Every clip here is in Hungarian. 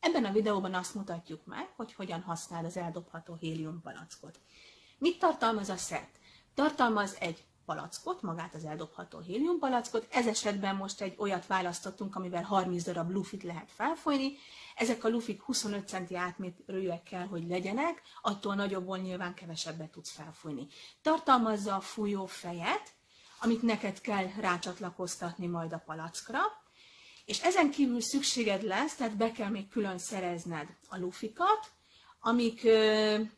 Ebben a videóban azt mutatjuk meg, hogy hogyan használ az eldobható héliumpalackot. Mit tartalmaz a szett? Tartalmaz egy palackot, magát az eldobható héliumpalackot. Ez esetben most egy olyat választottunk, amivel 30 darab lufit lehet felfolyni. Ezek a lufik 25 centi átmérőek kell, hogy legyenek, attól nagyobbból nyilván kevesebbet tudsz felfolyni. Tartalmazza a fújó fejet, amit neked kell rácsatlakoztatni majd a palackra, és ezen kívül szükséged lesz, tehát be kell még külön szerezned a lufikat, amik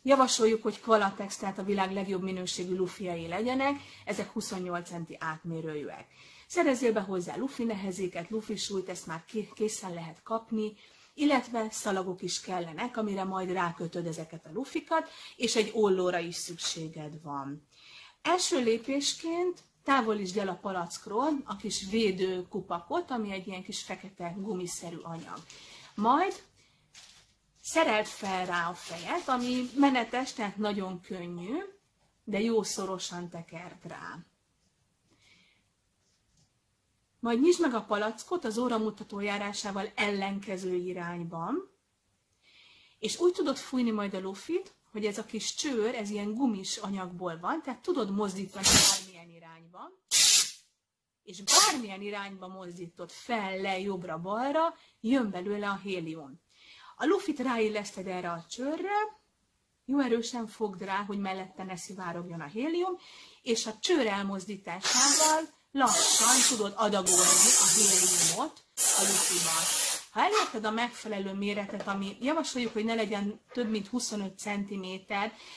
javasoljuk, hogy Qualatex, tehát a világ legjobb minőségű lufiai legyenek, ezek 28 centi átmérőjűek. Szerezzél be hozzá lufi nehezéket, lufi súlyt, ezt már készen lehet kapni, illetve szalagok is kellenek, amire majd rákötöd ezeket a lufikat, és egy ollóra is szükséged van. Első lépésként távolítsd el a palackról a kis védő kupakot, ami egy ilyen kis fekete gumiszerű anyag. Majd szerelt fel rá a fejet, ami menetes, tehát nagyon könnyű, de jó szorosan tekerd rá. Majd nyisd meg a palackot az óramutató járásával ellenkező irányban, és úgy tudod fújni majd a lufit, hogy ez a kis csőr, ez ilyen gumis anyagból van, tehát tudod mozdítani bármilyen irányba, és bármilyen irányba mozdítod fel, le, jobbra, balra, jön belőle a hélium. A lufit ráilleszted erre a csőrre, jó erősen fogd rá, hogy mellette ne szivárogjon a hélium, és a csőr elmozdításával lassan tudod adagolni a héliumot a lufiban. Ha elérted a megfelelő méretet, ami javasoljuk, hogy ne legyen több mint 25 cm,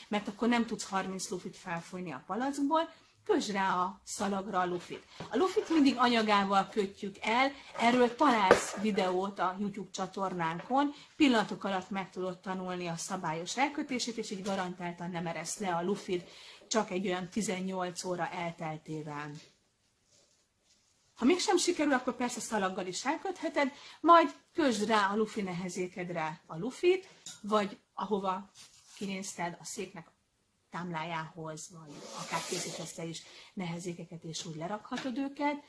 mert akkor nem tudsz 30 lufit felfolyni a palackból, kösd rá a szalagra a lufit. A lufit mindig anyagával kötjük el, erről találsz videót a YouTube csatornánkon, pillanatok alatt meg tudod tanulni a szabályos elkötését, és így garantáltan nem eresz le a lufit csak egy olyan 18 óra elteltével. Ha mégsem sikerül, akkor persze szalaggal is elkötheted, majd kösd rá a lufi nehezékedre a lufit, vagy ahova kinézted a széknek támlájához, vagy akár készíthetsz is nehezékeket, és úgy lerakhatod őket.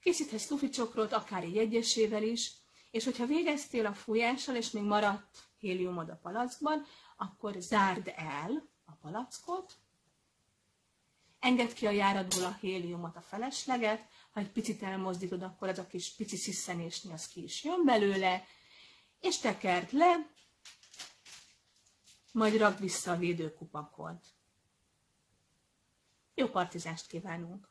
Készíthetsz csokrot, akár egy egyesével is, és hogyha végeztél a fújással, és még maradt héliumod a palackban, akkor zárd el a palackot, engedd ki a járatból a héliumot, a felesleget, ha egy picit elmozdítod, akkor ez a kis pici sziszenésni az ki is jön belőle, és tekerd le, majd rakd vissza a védőkupakot. Jó partizást kívánunk!